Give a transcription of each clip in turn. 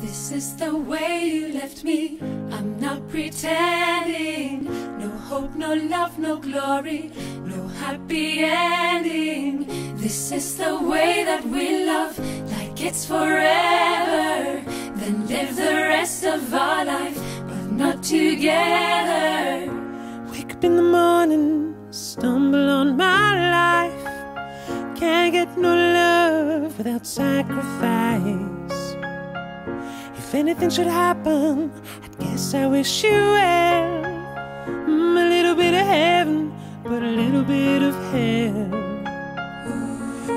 This is the way you left me. I'm not pretending. No hope, no love, no glory, no happy ending. This is the way that we love, like it's forever. Then live the rest of our life, but not together. Wake up in the morning, stumble on my life. Can't get no love without sacrifice. If anything should happen, I guess I wish you well. Mm, a little bit of heaven, but a little bit of hell.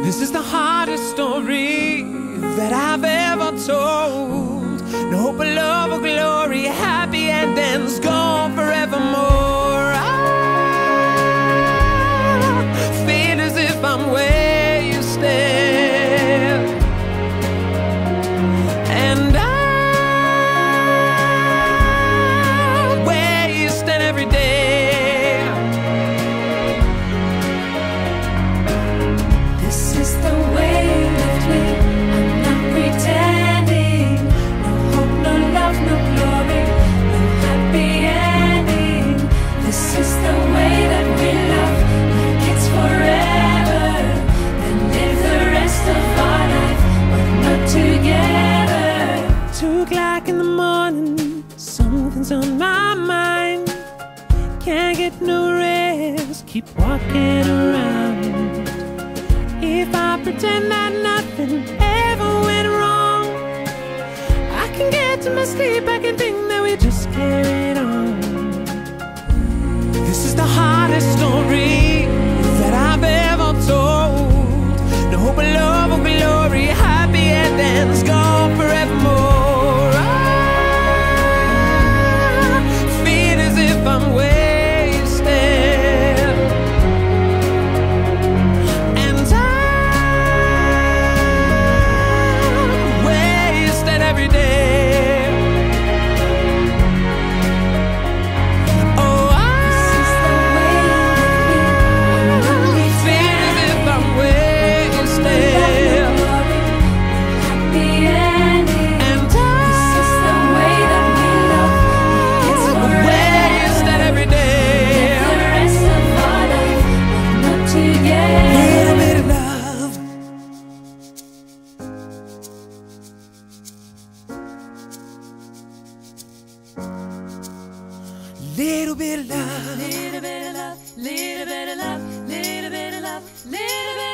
This is the hardest story. on my mind. Can't get no rest, keep walking around. If I pretend that Little bit of love, little bit of love, little bit of love, little bit of love, little bit of love.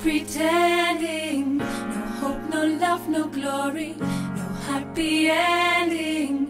pretending. No hope, no love, no glory, no happy ending.